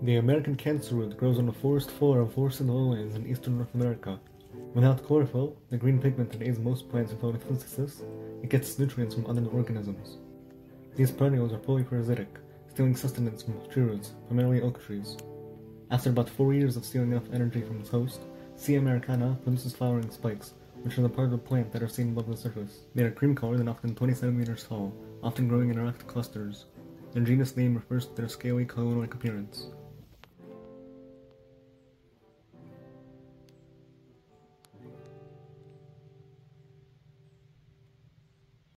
The American cancer-root grows on the forest floor of forested lowlands in eastern North America. Without chlorophyll, the green pigment that aids most plants in photosynthesis, it gets nutrients from other organisms. These perennials are holoparasitic, stealing sustenance from tree roots, primarily oak trees. After about four years of stealing enough energy from its host, C. americana produces flowering spikes, which are the part of the plant that are seen above the surface. They are cream colored and often 20 centimeters tall, often growing in erect clusters. Their genus name refers to their scaly cone-like appearance.